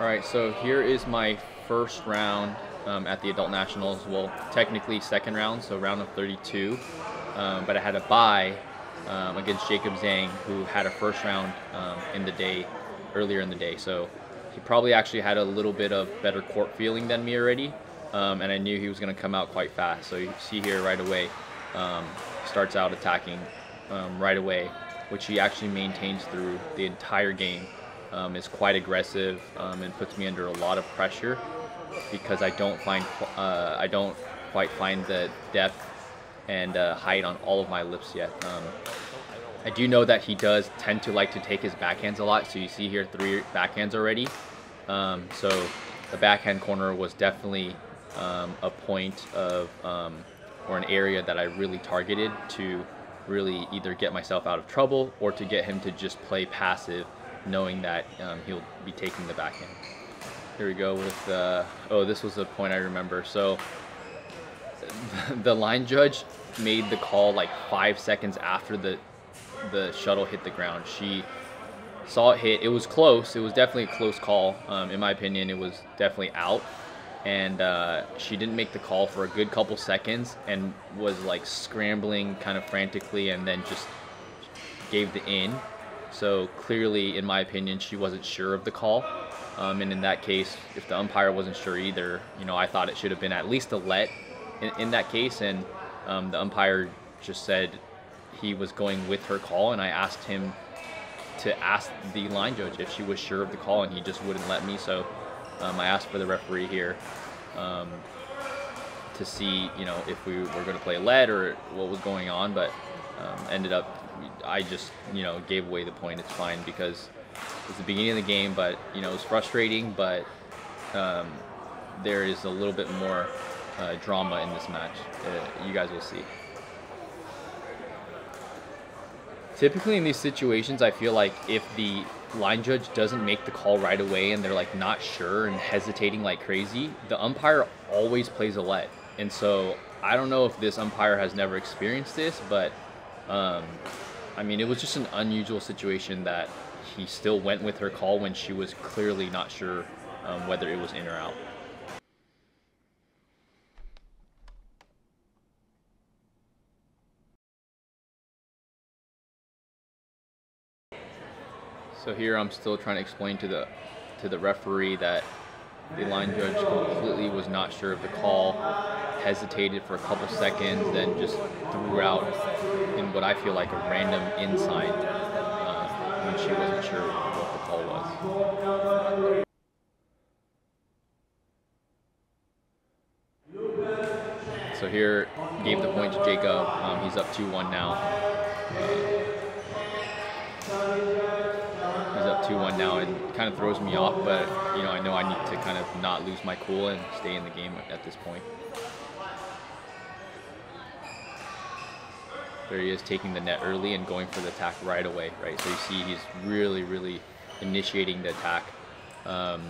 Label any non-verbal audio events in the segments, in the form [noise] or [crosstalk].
All right, so here is my first round um, at the Adult Nationals. Well, technically second round, so round of 32. Um, but I had a bye um, against Jacob Zhang, who had a first round um, in the day, earlier in the day. So he probably actually had a little bit of better court feeling than me already. Um, and I knew he was going to come out quite fast. So you see here right away, um, starts out attacking right away, which he actually maintains through the entire game um, is quite aggressive um, and puts me under a lot of pressure because I don't find uh, I don't quite find the depth and uh, height on all of my lifts yet. Um, I do know that he does tend to like to take his backhands a lot. So you see here three backhands already. Um, so the backhand corner was definitely um, a point of um, or an area that I really targeted to really either get myself out of trouble or to get him to just play passive knowing that um, he'll be taking the backhand. Here we go with, uh, oh, this was a point I remember. So the line judge made the call like five seconds after the the shuttle hit the ground. She saw it hit. It was close. It was definitely a close call. Um, in my opinion, it was definitely out. And uh, she didn't make the call for a good couple seconds and was like scrambling kind of frantically and then just gave the in. So clearly, in my opinion, she wasn't sure of the call. Um, and in that case, if the umpire wasn't sure either, you know, I thought it should have been at least a let in, in that case. And um, the umpire just said he was going with her call, and I asked him to ask the line judge if she was sure of the call, and he just wouldn't let me. So um, I asked for the referee here um, to see, you know, if we were going to play let or what was going on, but um, ended up I just, you know, gave away the point. It's fine because it's the beginning of the game, but, you know, it was frustrating, but um, there is a little bit more uh, drama in this match. Uh, you guys will see. Typically in these situations, I feel like if the line judge doesn't make the call right away and they're like not sure and hesitating like crazy, the umpire always plays a let. And so I don't know if this umpire has never experienced this, but um, I mean, it was just an unusual situation that he still went with her call when she was clearly not sure um, whether it was in or out. So here I'm still trying to explain to the to the referee that the line judge completely was not sure of the call, hesitated for a couple seconds, then just threw out in what I feel like a random inside uh, when she wasn't sure what the call was. So here, gave the point to Jacob. Um, he's up 2-1 now. Uh, 2-1 now. It kind of throws me off, but you know I know I need to kind of not lose my cool and stay in the game at this point. There he is taking the net early and going for the attack right away, right? So you see he's really, really initiating the attack, um,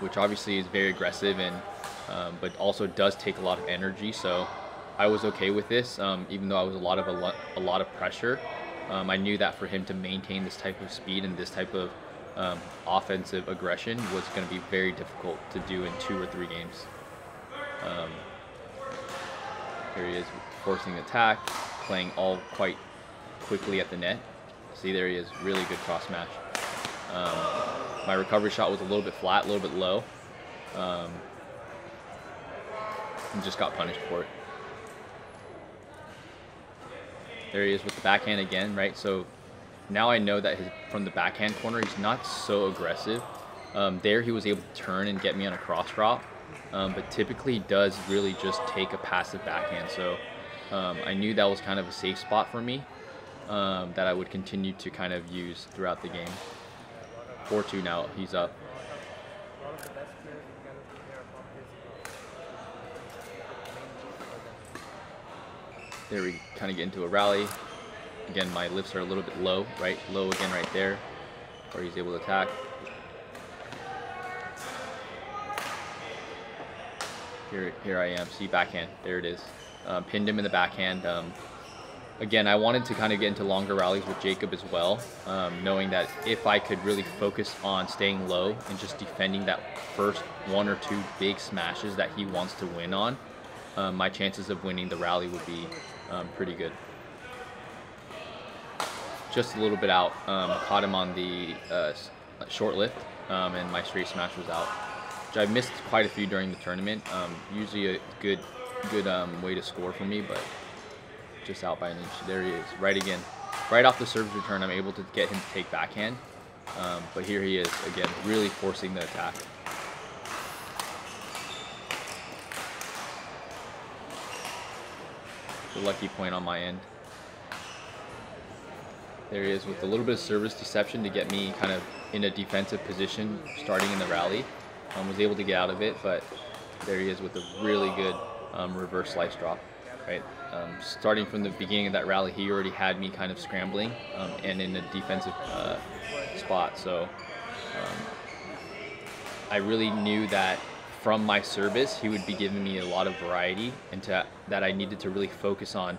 which obviously is very aggressive and um, but also does take a lot of energy. So I was okay with this, um, even though I was a lot of a, lo a lot of pressure. Um, I knew that for him to maintain this type of speed and this type of um, offensive aggression was going to be very difficult to do in two or three games. Um, here he is forcing attack, playing all quite quickly at the net. See, there he is, really good cross smash. Um, my recovery shot was a little bit flat, a little bit low. Um, and just got punished for it. There he is with the backhand again, right? So now I know that his, from the backhand corner, he's not so aggressive. Um, there he was able to turn and get me on a cross drop, um, but typically does really just take a passive backhand. So um, I knew that was kind of a safe spot for me um, that I would continue to kind of use throughout the game. 4-2 now, he's up. There we kind of get into a rally. Again, my lifts are a little bit low, right? Low again right there, where he's able to attack. Here, here I am. See backhand. There it is. Um, pinned him in the backhand. Um, again, I wanted to kind of get into longer rallies with Jacob as well, um, knowing that if I could really focus on staying low and just defending that first one or two big smashes that he wants to win on, um, my chances of winning the rally would be um, pretty good. Just a little bit out, um, caught him on the uh, short lift, um, and my straight smash was out. Which I missed quite a few during the tournament. Um, usually a good, good way to score for me, but just out by an inch. There he is, right again. Right off the service return, I'm able to get him to take backhand. Um, but here he is, again, really forcing the attack. Lucky point on my end. There he is with a little bit of service deception to get me kind of in a defensive position starting in the rally. Um, was able to get out of it, but there he is with a really good um, reverse slice drop, right? Um, starting from the beginning of that rally, he already had me kind of scrambling um, and in a defensive uh, spot. So um, I really knew that from my service, he would be giving me a lot of variety and to, that I needed to really focus on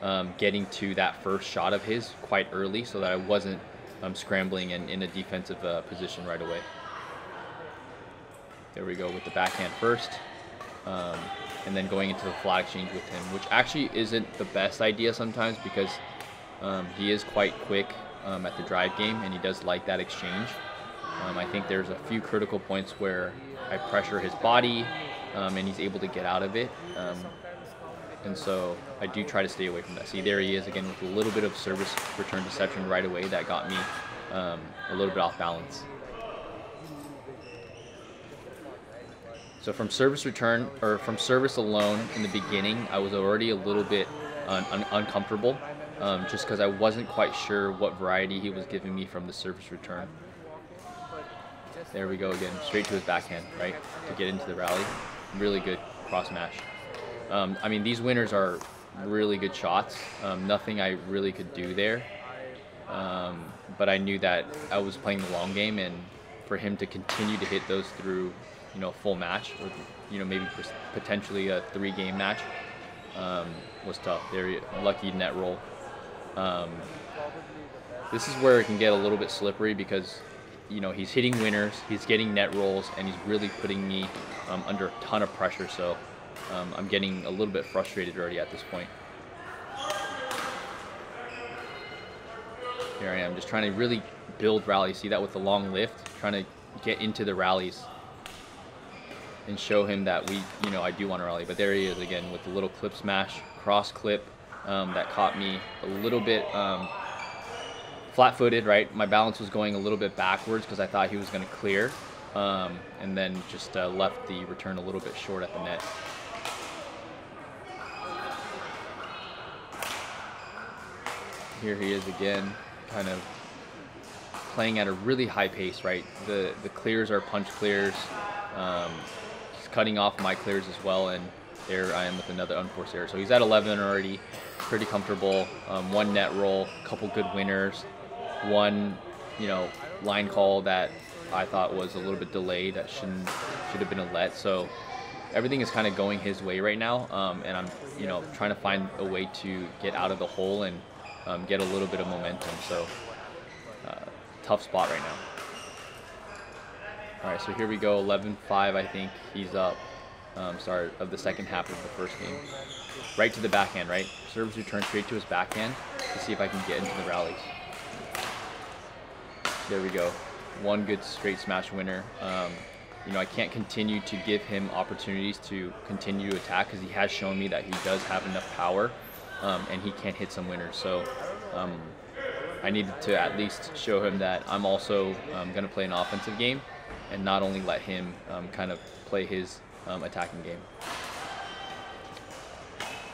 um, getting to that first shot of his quite early so that I wasn't um, scrambling and in a defensive uh, position right away. There we go with the backhand first. Um, and then going into the flat exchange with him, which actually isn't the best idea sometimes because um, he is quite quick um, at the drive game and he does like that exchange. Um, I think there's a few critical points where I pressure his body um, and he's able to get out of it. Um, and so I do try to stay away from that. See, there he is again with a little bit of service return deception right away that got me um, a little bit off balance. So from service return or from service alone in the beginning, I was already a little bit un un uncomfortable um, just because I wasn't quite sure what variety he was giving me from the service return. There we go again, straight to his backhand, right, to get into the rally. Really good cross smash. Um, I mean, these winners are really good shots. Um, nothing I really could do there. Um, but I knew that I was playing the long game and for him to continue to hit those through you know, full match or, you know, maybe potentially a three game match um, was tough. Very lucky net roll. Um, this is where it can get a little bit slippery because, you know, he's hitting winners, he's getting net rolls, and he's really putting me um, under a ton of pressure. So um, I'm getting a little bit frustrated already at this point. Here I am, just trying to really build rallies. See that with the long lift, trying to get into the rallies and show him that we, you know, I do want to rally. But there he is again with the little clip smash, cross clip um, that caught me a little bit um, flat-footed, right? My balance was going a little bit backwards because I thought he was going to clear um, and then just uh, left the return a little bit short at the net. Here he is again, kind of playing at a really high pace, right? The the clears are punch clears. Um, cutting off my clears as well, and there I am with another unforced error. So he's at 11 already, pretty comfortable. Um, one net roll, couple good winners, one, you know, line call that I thought was a little bit delayed that shouldn't should have been a let. So everything is kind of going his way right now, um, and I'm, you know, trying to find a way to get out of the hole and um, get a little bit of momentum. So uh, tough spot right now. All right, so here we go, 11-5, I think he's up. Um, start of the second half of the first game. Right to the backhand, right? Service return straight to his backhand to see if I can get into the rallies. There we go. One good straight smash winner. Um, you know, I can't continue to give him opportunities to continue to attack because he has shown me that he does have enough power um, and he can hit some winners. So um, I needed to at least show him that I'm also um, going to play an offensive game and not only let him um, kind of play his um, attacking game.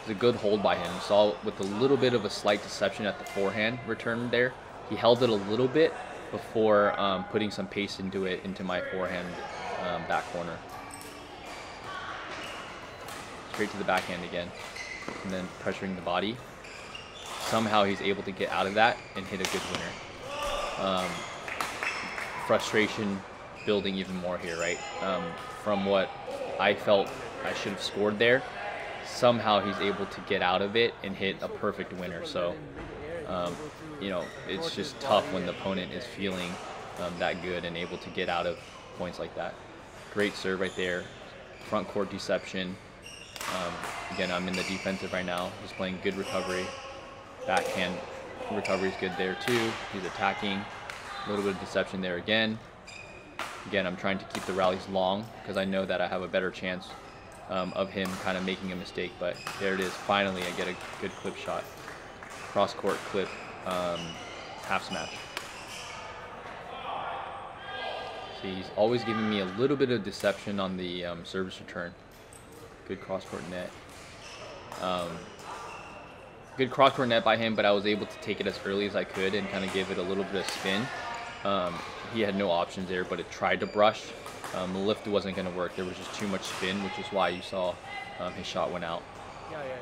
It's a good hold by him. Saw with a little bit of a slight deception at the forehand return there. He held it a little bit before um, putting some pace into it into my forehand um, back corner. Straight to the backhand again. And then pressuring the body. Somehow he's able to get out of that and hit a good winner. Um, frustration building even more here, right? Um, from what I felt I should have scored there, somehow he's able to get out of it and hit a perfect winner. So, um, you know, it's just tough when the opponent is feeling um, that good and able to get out of points like that. Great serve right there. Front court deception. Um, again, I'm in the defensive right now. He's playing good recovery. Backhand recovery is good there too. He's attacking. A little bit of deception there again. Again, I'm trying to keep the rallies long because I know that I have a better chance um, of him kind of making a mistake. But there it is. Finally, I get a good clip shot. Cross court clip um, half smash. See, he's always giving me a little bit of deception on the um, service return. Good cross court net. Um, good cross court net by him, but I was able to take it as early as I could and kind of give it a little bit of spin. Um, he had no options there, but it tried to brush. Um, the lift wasn't going to work. There was just too much spin, which is why you saw um, his shot went out. Yeah, yeah.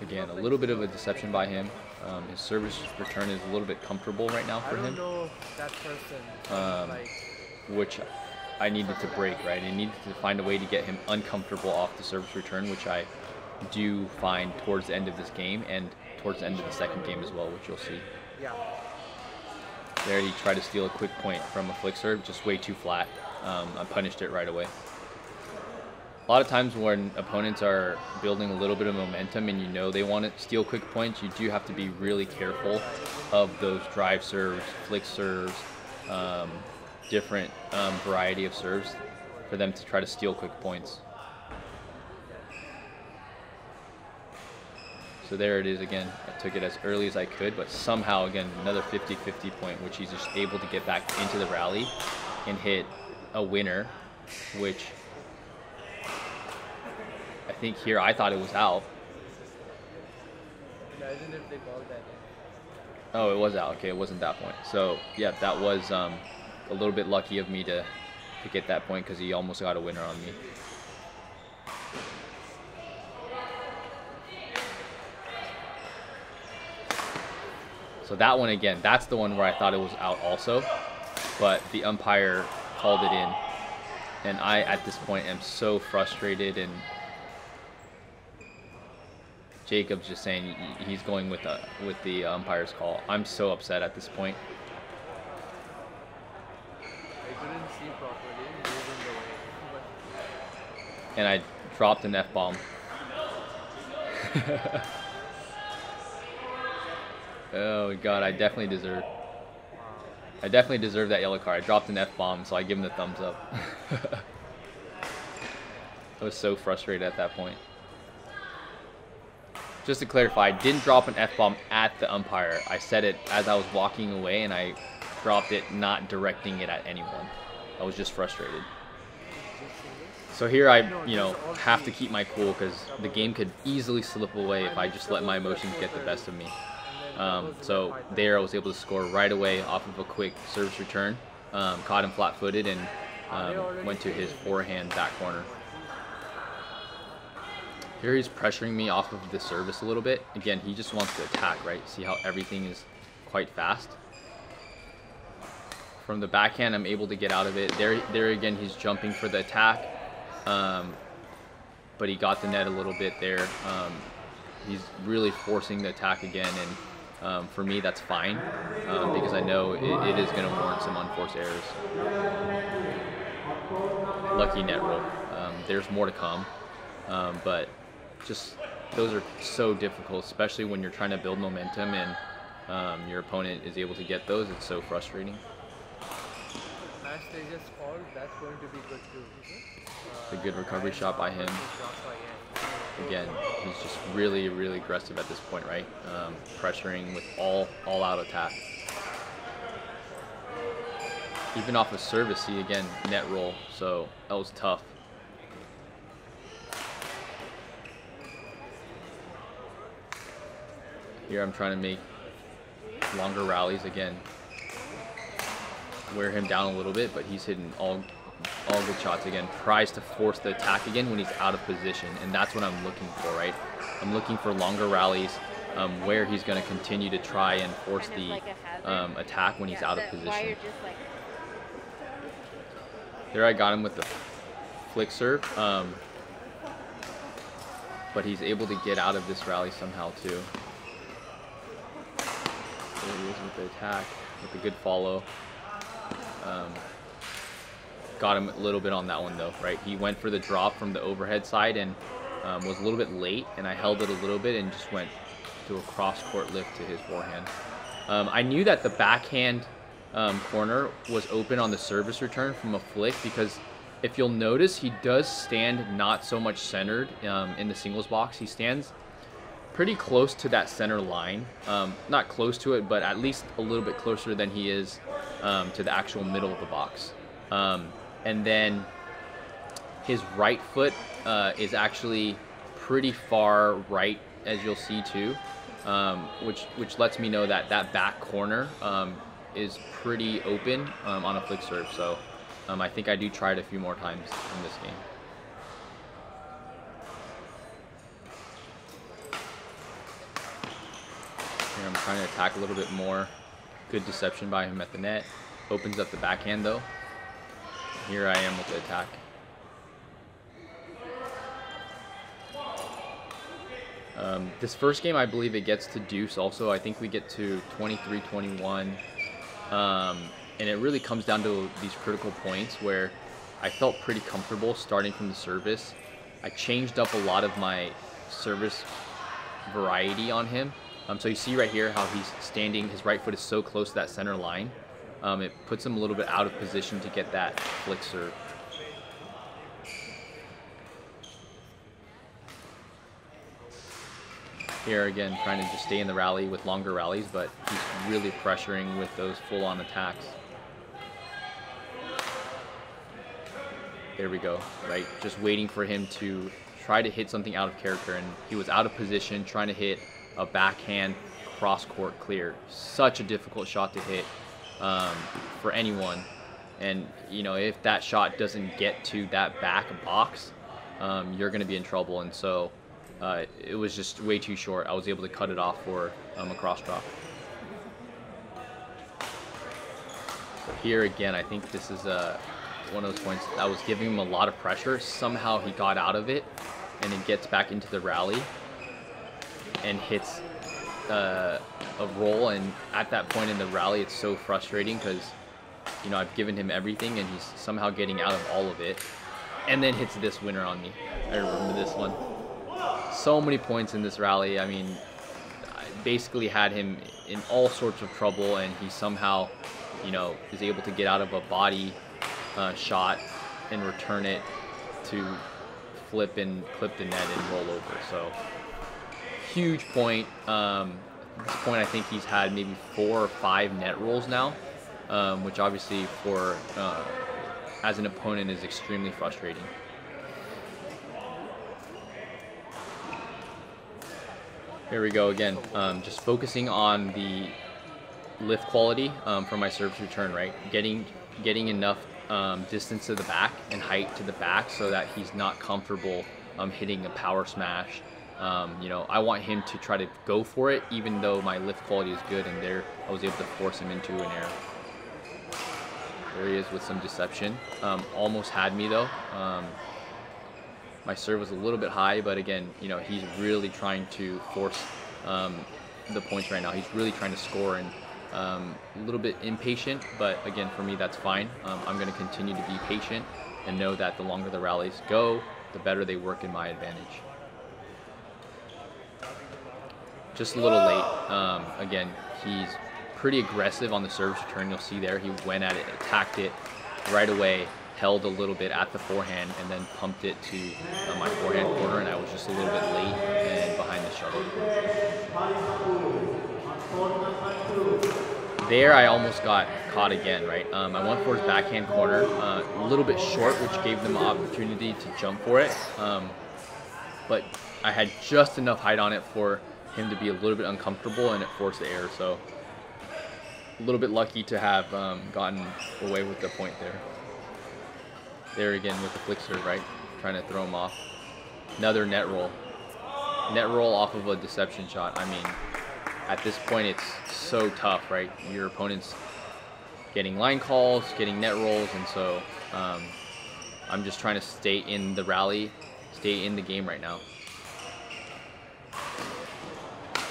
Again, a little bit of a deception by him. Um, his service return is a little bit comfortable right now for him, know that person. Um, like, which I needed to break, right? I needed to find a way to get him uncomfortable off the service return, which I do find towards the end of this game and towards the end of the second game as well, which you'll see. yeah. There he tried to steal a quick point from a flick serve, just way too flat. Um, I punished it right away. A lot of times when opponents are building a little bit of momentum and you know they want to steal quick points, you do have to be really careful of those drive serves, flick serves, um, different um, variety of serves for them to try to steal quick points. So there it is again. I took it as early as I could, but somehow again another 50-50 point, which he's just able to get back into the rally and hit a winner, which I think here I thought it was out. Imagine if they called that. Oh, it was out. Okay, it wasn't that point. So yeah, that was um, a little bit lucky of me to to get that point because he almost got a winner on me. So that one again, that's the one where I thought it was out also, but the umpire called it in, and I at this point am so frustrated and Jacob's just saying he's going with the with the umpire's call. I'm so upset at this point. I couldn't see properly. He was in the way. But and I dropped an F bomb. [laughs] oh god, I definitely deserve. I definitely deserve that yellow card. I dropped an F bomb, so I give him the thumbs up. [laughs] I was so frustrated at that point. Just to clarify, I didn't drop an F bomb at the umpire. I said it as I was walking away, and I dropped it not directing it at anyone. I was just frustrated. So here I, you know, have to keep my cool because the game could easily slip away if I just let my emotions get the best of me. Um, so there I was able to score right away off of a quick service return. Um, caught him flat-footed and um, went to his forehand back corner. Here he's pressuring me off of the service a little bit. Again, he just wants to attack, right? See how everything is quite fast. From the backhand, I'm able to get out of it. There, there again, he's jumping for the attack. Um, but he got the net a little bit there. Um, he's really forcing the attack again, and um, for me, that's fine um, because I know it, it is going to warrant some unforced errors. Lucky net roll. Um, there's more to come, um, but just those are so difficult, especially when you're trying to build momentum and um, your opponent is able to get those. It's so frustrating. match they just called, that's going to be good too. It's a good recovery shot by him. Again, he's just really, really aggressive at this point, right? Um, pressuring with all, all-out attack. Even off of service, see again net roll, so that was tough. Here I'm trying to make longer rallies again. Wear him down a little bit, but he's hitting all all good shots again. Tries to force the attack again when he's out of position, and that's what I'm looking for, right? I'm looking for longer rallies um, where he's going to continue to try and force the um, attack when he's out of position. There I got him with the flick serve. Um, but he's able to get out of this rally somehow too. With the attack, with a good follow. Um, got him a little bit on that one though, right? He went for the drop from the overhead side and um, was a little bit late, and I held it a little bit and just went to a cross court lift to his forehand. Um, I knew that the backhand um, corner was open on the service return from a flick because if you'll notice, he does stand not so much centered um, in the singles box. He stands pretty close to that center line. Um, not close to it, but at least a little bit closer than he is um, to the actual middle of the box. Um, and then his right foot uh, is actually pretty far right, as you'll see too, um, which which lets me know that that back corner um, is pretty open um, on a flick serve. So I think I do try it a few more times in this game. Here Trying to attack a little bit more. Good deception by him at the net. Opens up the backhand though. Here I am with the attack. Um, this first game, I believe it gets to deuce also. I think we get to 23-21. Um, and it really comes down to these critical points where I felt pretty comfortable starting from the service. I changed up a lot of my service variety on him. Um, so you see right here how he's standing, his right foot is so close to that center line. Um, it puts him a little bit out of position to get that flick serve. Here again, trying to just stay in the rally with longer rallies, but he's really pressuring with those full-on attacks. There we go, right? Just waiting for him to try to hit something out of character, and he was out of position, trying to hit a backhand cross-court clear. Such a difficult shot to hit um, for anyone. And, you know, if that shot doesn't get to that back box, um, you're going to be in trouble. And so uh, it was just way too short. I was able to cut it off for um, a cross drop. Here again, I think this is uh, one of those points that was giving him a lot of pressure. Somehow he got out of it and it gets back into the rally and hits uh, a roll. And at that point in the rally, it's so frustrating because, you know, I've given him everything and he's somehow getting out of all of it. And then hits this winner on me. I remember this one so many points in this rally. I mean, I basically had him in all sorts of trouble, and he somehow, you know, is able to get out of a body uh, shot and return it to flip and clip the net and roll over. So huge point. Um, at this point, I think he's had maybe four or five net rolls now, um, which obviously for uh, as an opponent is extremely frustrating. Here we go again. Um, just focusing on the lift quality um, for my service return, right? Getting getting enough um, distance to the back and height to the back so that he's not comfortable um, hitting a power smash. Um, you know, I want him to try to go for it, even though my lift quality is good, and there I was able to force him into an error. There he is with some deception. Um, almost had me though my serve was a little bit high, but again, you know, he's really trying to force um, the points right now. He's really trying to score and um, a little bit impatient, but again, for me, that's fine. Um, I'm going to continue to be patient and know that the longer the rallies go, the better they work in my advantage. Just a little late. Um, again, he's pretty aggressive on the service return. You'll see there, he went at it, attacked it right away, held a little bit at the forehand and then pumped it to uh, my forehand corner and I was just a little bit late and behind the shuttle. There I almost got caught again, right? Um, I went for his backhand corner, uh, a little bit short, which gave them an opportunity to jump for it. Um, but I had just enough height on it for him to be a little bit uncomfortable and it forced the error. So a little bit lucky to have um, gotten away with the point there. There again with the flick serve, right? Trying to throw him off. Another net roll. Net roll off of a deception shot. I mean, at this point, it's so tough, right? Your opponent's getting line calls, getting net rolls, and so um, I'm just trying to stay in the rally, stay in the game right now.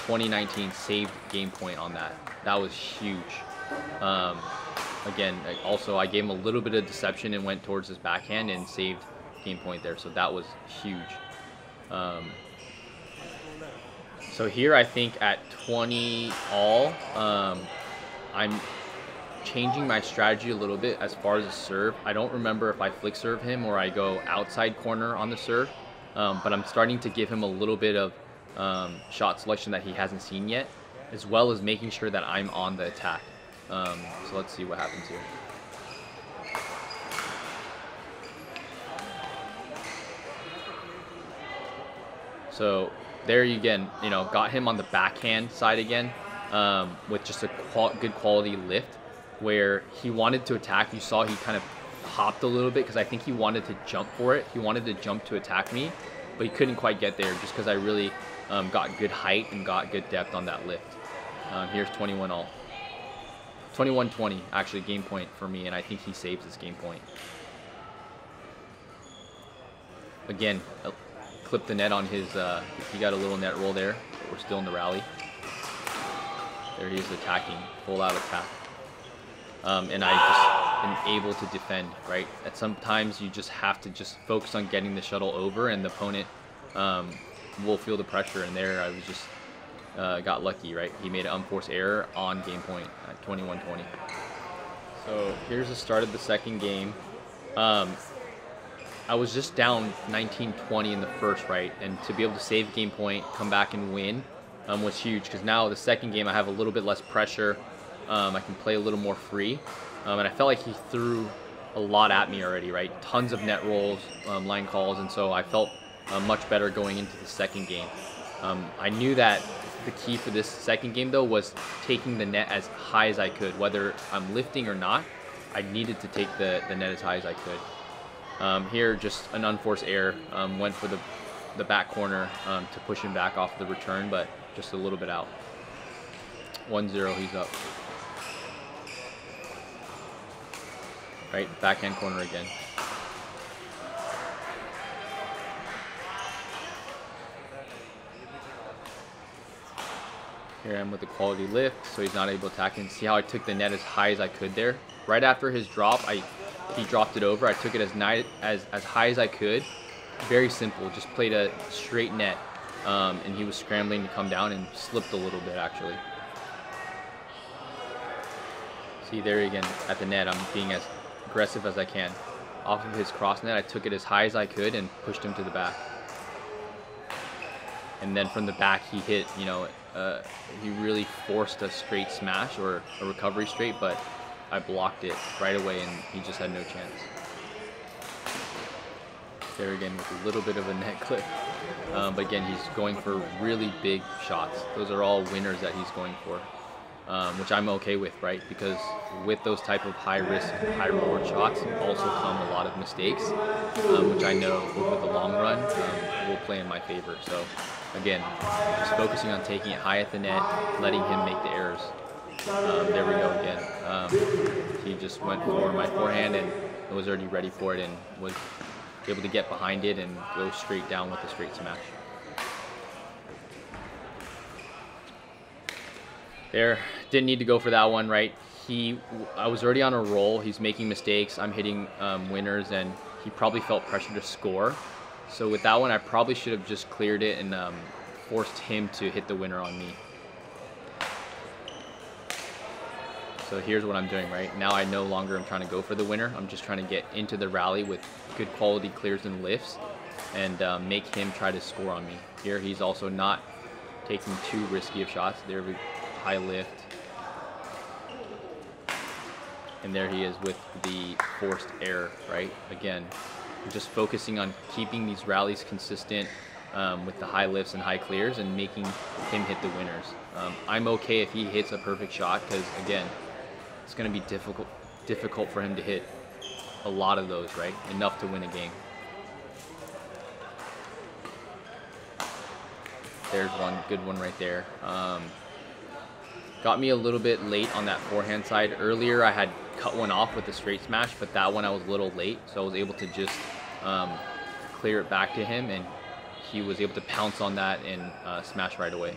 2019 saved game point on that. That was huge. Um, again, also I gave him a little bit of deception and went towards his backhand and saved game point there. So that was huge. Um, so here I think at 20 all, um, I'm changing my strategy a little bit as far as the serve. I don't remember if I flick serve him or I go outside corner on the serve, um, but I'm starting to give him a little bit of um, shot selection that he hasn't seen yet, as well as making sure that I'm on the attack. Um, so let's see what happens here. So there you again, you know, got him on the backhand side again um, with just a qual good quality lift where he wanted to attack. You saw he kind of hopped a little bit because I think he wanted to jump for it. He wanted to jump to attack me, but he couldn't quite get there just because I really um, got good height and got good depth on that lift. Um, here's 21 all. 21-20 actually game point for me and I think he saves this game point. Again, uh, clip the net on his, uh, he got a little net roll there, but we're still in the rally. There he is attacking, full out attack. Um, and I just am able to defend, right? At sometimes you just have to just focus on getting the shuttle over and the opponent um, will feel the pressure. And there I was just, uh, got lucky, right? He made an unforced error on game point at 21-20. So here's the start of the second game. Um, I was just down 19-20 in the first, right? And to be able to save game point, come back and win um, was huge because now the second game I have a little bit less pressure. Um, I can play a little more free. Um, and I felt like he threw a lot at me already, right? Tons of net rolls, um, line calls, and so I felt uh, much better going into the second game. Um, I knew that the key for this second game though was taking the net as high as I could, whether I'm lifting or not. I needed to take the, the net as high as I could. Um, here, just an unforced error. Um, went for the, the back corner um, to push him back off the return, but just a little bit out. 1-0, he's up. Right, backhand corner again. Here I am with the quality lift, so he's not able to attack. And see how I took the net as high as I could there? Right after his drop, I he dropped it over. I took it as, as, as high as I could. Very simple, just played a straight net. Um, and he was scrambling to come down and slipped a little bit actually. See there again at the net, I'm being as aggressive as I can. Off of his cross net, I took it as high as I could and pushed him to the back. And then from the back, he hit, you know, uh, he really forced a straight smash or a recovery straight, but I blocked it right away and he just had no chance. There again with a little bit of a [laughs] net clip. Um, but again, he's going for really big shots. Those are all winners that he's going for, um, which I'm okay with, right? Because with those type of high risk, high reward shots also come a lot of mistakes, um, which I know over the long run um, will play in my favor. So again, just focusing on taking it high at the net, letting him make the errors. Um, there we go again. Um, he just went for my forehand and was already ready for it and was able to get behind it and go straight down with a straight smash. There, didn't need to go for that one, right? He, I was already on a roll. He's making mistakes. I'm hitting um, winners, and he probably felt pressure to score. So with that one, I probably should have just cleared it and um, forced him to hit the winner on me. So here's what I'm doing, right? Now I no longer am trying to go for the winner. I'm just trying to get into the rally with good quality clears and lifts and um, make him try to score on me. Here he's also not taking too risky of shots. There we high lift. And there he is with the forced error, right? Again, just focusing on keeping these rallies consistent um, with the high lifts and high clears and making him hit the winners. Um, I'm okay if he hits a perfect shot because, again, it's going to be difficult difficult for him to hit a lot of those, right? Enough to win a game. There's one good one right there. Um, got me a little bit late on that forehand side. Earlier I had cut one off with a straight smash, but that one I was a little late, so I was able to just um, clear it back to him, and he was able to pounce on that and uh, smash right away.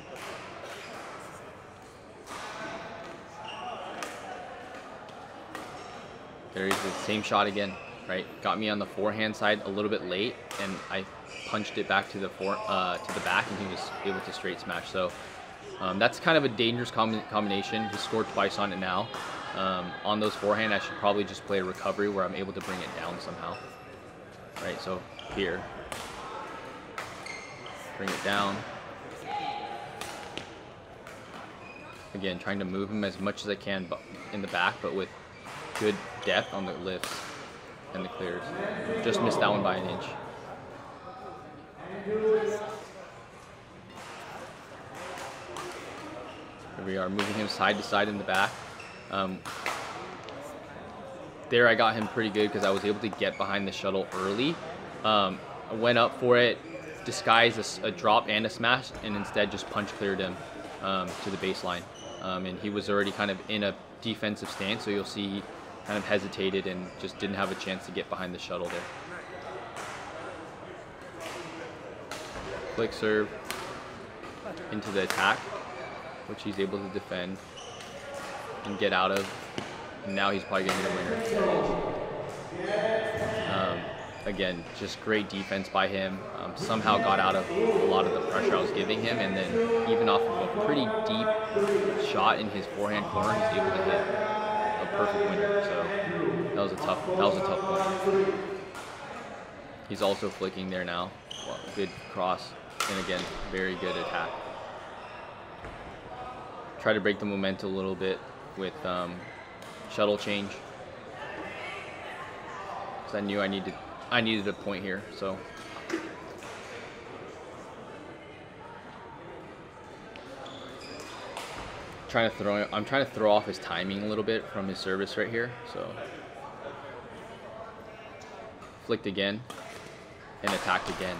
There is the same shot again, right? Got me on the forehand side a little bit late, and I punched it back to the for, uh, to the back, and he was able to straight smash. So um, that's kind of a dangerous com combination. He scored twice on it now. Um, on those forehand, I should probably just play a recovery where I'm able to bring it down somehow. Right, so here. Bring it down. Again, trying to move him as much as I can in the back, but with good depth on the lifts and the clears. Just missed that one by an inch. Here we are, moving him side to side in the back. Um, there I got him pretty good because I was able to get behind the shuttle early. Um, I went up for it, disguised a, a, drop and a smash, and instead just punch cleared him um, to the baseline. Um, and he was already kind of in a defensive stance, so you'll see he kind of hesitated and just didn't have a chance to get behind the shuttle there. Flick serve into the attack, which he's able to defend and get out of. Now he's probably going to get a winner. Um, again, just great defense by him. Um, somehow got out of a lot of the pressure I was giving him, and then even off of a pretty deep shot in his forehand corner, he's able to hit a perfect winner. So that was a tough. That was a tough one. He's also flicking there now. Well, good cross, and again, very good attack. Try to break the momentum a little bit with um, shuttle change. Because I knew I needed I needed a point here, so. Trying to throw I'm trying to throw off his timing a little bit from his service right here, so. Flicked again and attacked again.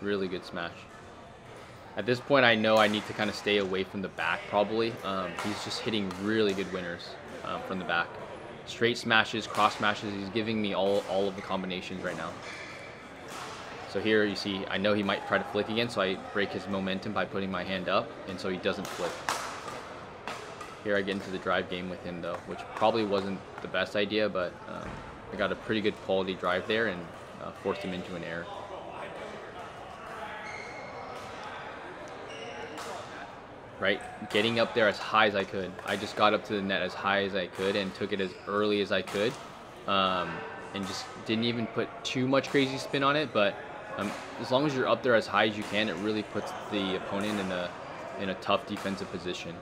Really good smash. At this point, I know I need to kind of stay away from the back, probably. Um, he's just hitting really good winners um, from the back. Straight smashes, cross smashes, he's giving me all, all of the combinations right now. So here you see, I know he might try to flick again, so I break his momentum by putting my hand up, and so he doesn't flick. Here I get into the drive game with him though, which probably wasn't the best idea, but um, I got a pretty good quality drive there and uh, forced him into an error. Right? Getting up there as high as I could. I just got up to the net as high as I could and took it as early as I could. Um, and just didn't even put too much crazy spin on it, but um, as long as you're up there as high as you can, it really puts the opponent in a, in a tough defensive position.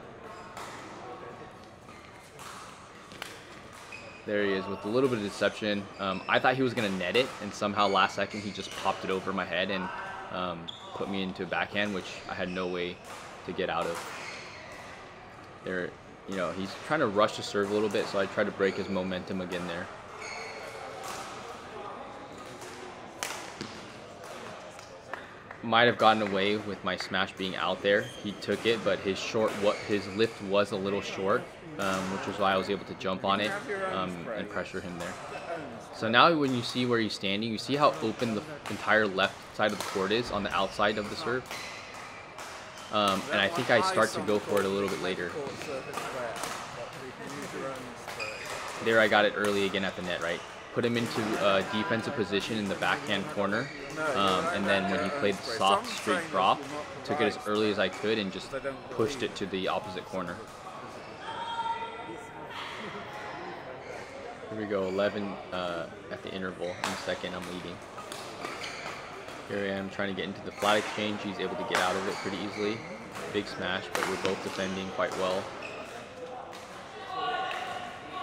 There he is with a little bit of deception. Um, I thought he was going to net it, and somehow last second he just popped it over my head and um, put me into a backhand, which I had no way to get out of. There, you know, he's trying to rush the serve a little bit, so I tried to break his momentum again there. Might have gotten away with my smash being out there. He took it, but his short, what his lift was a little short, um, which was why I was able to jump on it um, and pressure him there. So now when you see where he's standing, you see how open the entire left side of the court is on the outside of the serve. Um, and I think I start to go for it a little bit later. There I got it early again at the net, right? Put him into a defensive position in the backhand corner. Um, and then when he played the soft straight drop, took it as early as I could and just pushed it to the opposite corner. Here we go, 11 uh, at the interval. In second, I'm leading. Here I am trying to get into the flat exchange. He's able to get out of it pretty easily. Big smash, but we're both defending quite well.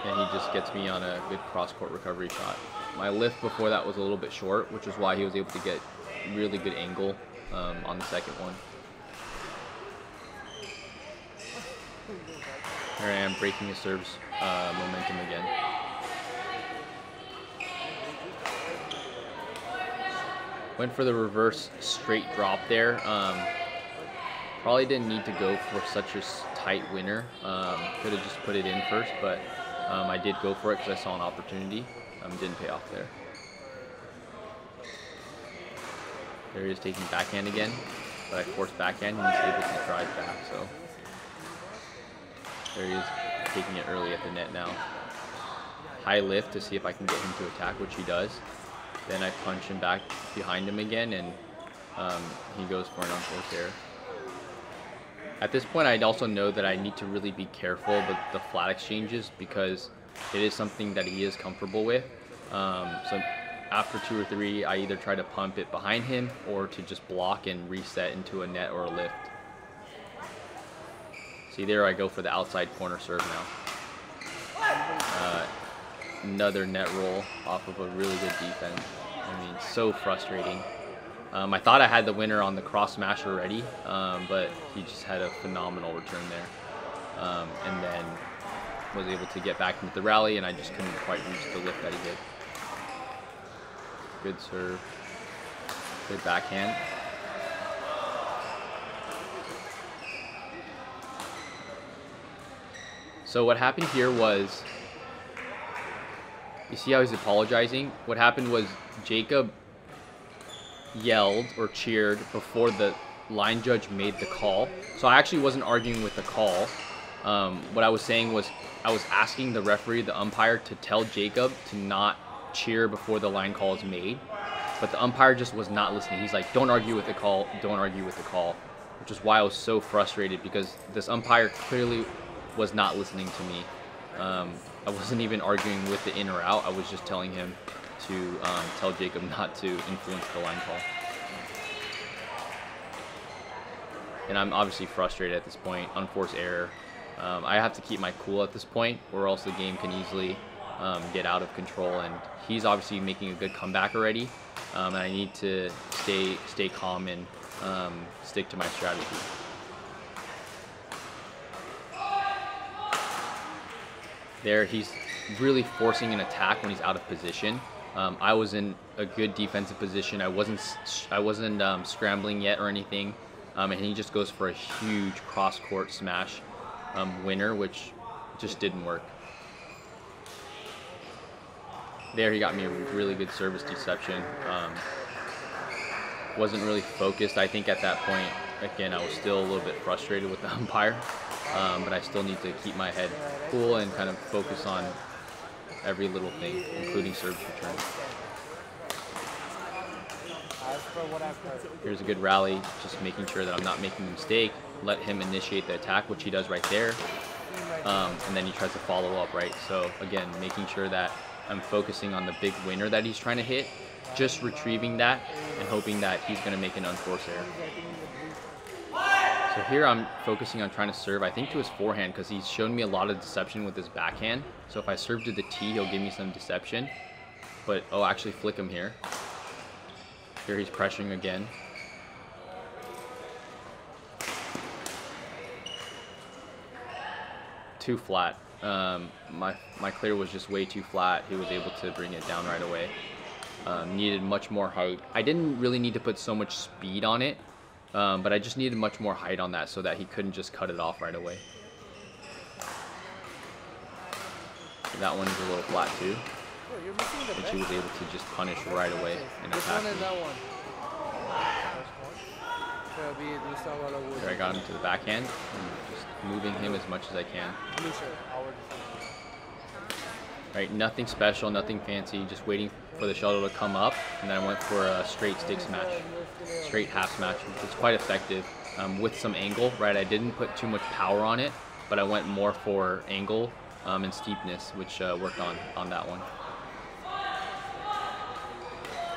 And he just gets me on a good cross-court recovery shot. My lift before that was a little bit short, which is why he was able to get really good angle um, on the second one. Here I am breaking his serves uh, momentum again. Went for the reverse straight drop there. Um, probably didn't need to go for such a tight winner. Um, Could have just put it in first, but um, I did go for it because I saw an opportunity. Um, didn't pay off there. There he is taking backhand again, but I forced backhand and he's able to drive back. So there he is taking it early at the net now. high lift to see if I can get him to attack, which he does. Then I punch him back behind him again, and um, he goes for an unforced error. At this point, I also know that I need to really be careful with the flat exchanges because it is something that he is comfortable with. Um, so after two or three, I either try to pump it behind him or to just block and reset into a net or a lift. See there, I go for the outside corner serve now. Uh, another net roll off of a really good defense. I mean, so frustrating. Um, I thought I had the winner on the cross smash already, um, but he just had a phenomenal return there. Um, and then was able to get back into the rally, and I just couldn't quite reach the lift that he did. Good serve. Good backhand. So what happened here was, you see how he's apologizing? What happened was Jacob yelled or cheered before the line judge made the call. So I actually wasn't arguing with the call. Um, what I was saying was I was asking the referee, the umpire, to tell Jacob to not cheer before the line call is made. But the umpire just was not listening. He's like, don't argue with the call, don't argue with the call. Which is why I was so frustrated because this umpire clearly was not listening to me. Um, I wasn't even arguing with the in or out. I was just telling him to um, tell Jacob [laughs] not to influence the line call. And I'm obviously frustrated at this point. Unforced error. Um, I have to keep my cool at this point, or else the game can easily um, get out of control. And he's obviously making a good comeback already, um, and I need to stay stay calm and um, stick to my strategy. There, he's really forcing an attack when he's out of position. Um, I was in a good defensive position. I wasn't I wasn't um, scrambling yet or anything, um, and he just goes for a huge cross court smash um, winner, which just didn't work. There, he got me a really good service deception. Um, wasn't really focused. I think at that point, again, I was still a little bit frustrated with the [laughs] umpire, um, but I still need to keep my head cool and kind of focus on every little thing, including service return. Here's a good rally, just making sure that I'm not making a mistake. Let him initiate the attack, which he does right there. Um, and then he tries to follow up, right? So again, making sure that I'm focusing on the big winner that he's trying to hit, just retrieving that and hoping that he's going to make an unforced error. So here I'm focusing on trying to serve, I think to his forehand because he's shown me a lot of deception with his backhand. So if I serve to the T, he'll give me some deception. But, oh, actually flick him here. Here he's pressuring again. Too flat. Um, my, my clear was just way too flat. He was able to bring it down right away. Um, needed much more height. I didn't really need to put so much speed on it, um, but I just needed much more height on that so that he couldn't just cut it off right away. That one is a little flat too. Which he was able to just punish right away and attack me. Here I got him to the backhand and just moving him as much as I can. Right, nothing special, nothing fancy, just waiting for the shuttle to come up, and then I went for a straight stick smash, straight half smash, which is quite effective um, with some angle, right? I didn't put too much power on it, but I went more for angle um, and steepness, which uh, worked on, on that one.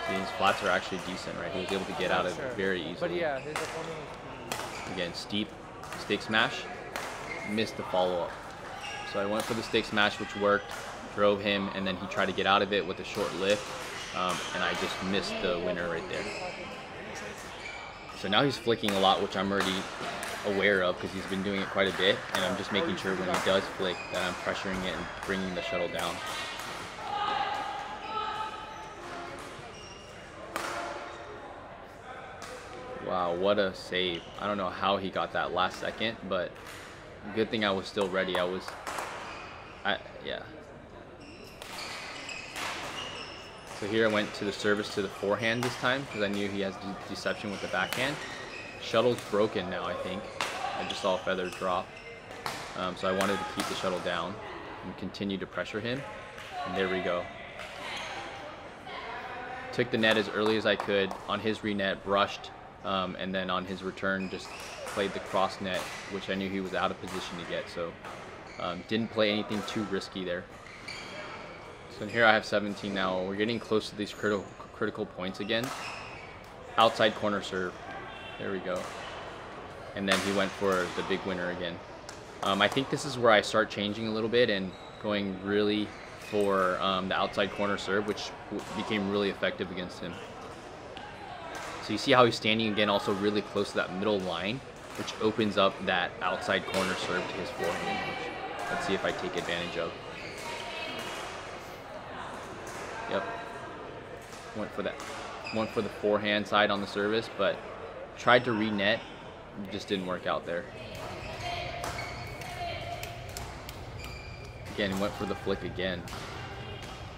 See, these flats are actually decent, right? He was able to get out of it very easily. But yeah, his opponent was Again, steep stick smash, missed the follow-up. So I went for the stick smash, which worked, drove him, and then he tried to get out of it with a short lift, um, and I just missed the winner right there. So now he's flicking a lot, which I'm already aware of because he's been doing it quite a bit, and I'm just making sure when he does flick that I'm pressuring it and bringing the shuttle down. Wow, what a save. I don't know how he got that last second, but good thing I was still ready. I was, I, yeah. So here I went to the service to the forehand this time because I knew he has de deception with the backhand. Shuttle's broken now, I think. I just saw a feather drop. Um, so I wanted to keep the shuttle down and continue to pressure him. And there we go. Took the net as early as I could on his re-net, brushed, um, and then on his return just played the cross net, which I knew he was out of position to get. So um, didn't play anything too risky there. So here I have 17 now. We're getting close to these critical critical points again. Outside corner serve. There we go. And then he went for the big winner again. Um, I think this is where I start changing a little bit and going really for um, the outside corner serve, which became really effective against him. So you see how he's standing again also really close to that middle line, which opens up that outside corner serve to his forehand, let's see if I take advantage of. Yep. Went for that. Went for the forehand side on the service, but tried to re-net. Just didn't work out there. Again, went for the flick again,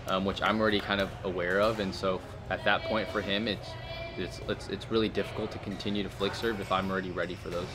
um, which I'm already kind of aware of, and so at that point for him, it's it's it's, it's really difficult to continue to flick serve if I'm already ready for those.